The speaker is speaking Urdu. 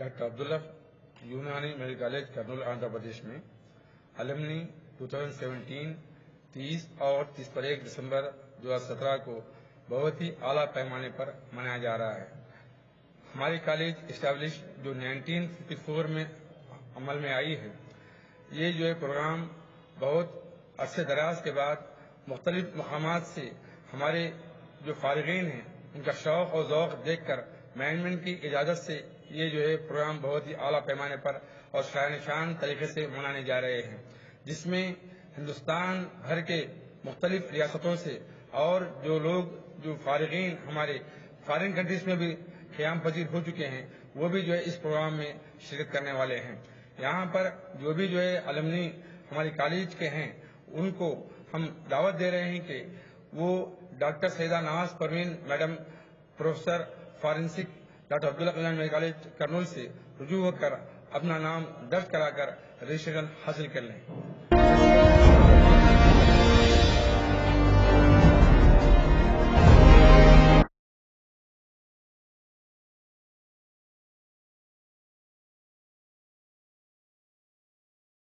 Doctor Abdullah Unani medical college, Kurnool, Andhra Pradesh میں۔ المنی 2017 تیس اور تیس پر ایک دسمبر دو ہزار سترہ کو بہت ہی اعلیٰ پیمانے پر منایا جا رہا ہے۔ ہماری کالج اسٹیبلش جو 1954 میں عمل میں آئی ہے، یہ جو ہے پروگرام بہت عرصے دراز کے بعد مختلف مقامات سے ہمارے جو فارغین ہیں، ان کا شوق اور ذوق دیکھ کر مینجمنٹ کی اجازت سے یہ جو ہے پروگرام بہت ہی اعلیٰ پیمانے پر اور شاع نشان طریقے سے منانے جا رہے ہیں۔ جس میں ہندوستان بھر کے مختلف ریاستوں سے اور جو لوگ، جو فارغین ہمارے فارن کنٹریز میں بھی قیام پذیر ہو چکے ہیں، وہ بھی جو ہے اس پروگرام میں شرکت کرنے والے ہیں۔ یہاں پر جو بھی جو ہے المنی ہماری کالج کے ہیں، ان کو ہم دعوت دے رہے ہیں کہ وہ doctor Syeda Nawaz Parveen, madam professor forensic doctor Abdullah Kalyan medical college, Kurnool سے رجوع ہو کر اپنا نام درج کرا کر رجسٹریشن حاصل کر لیں۔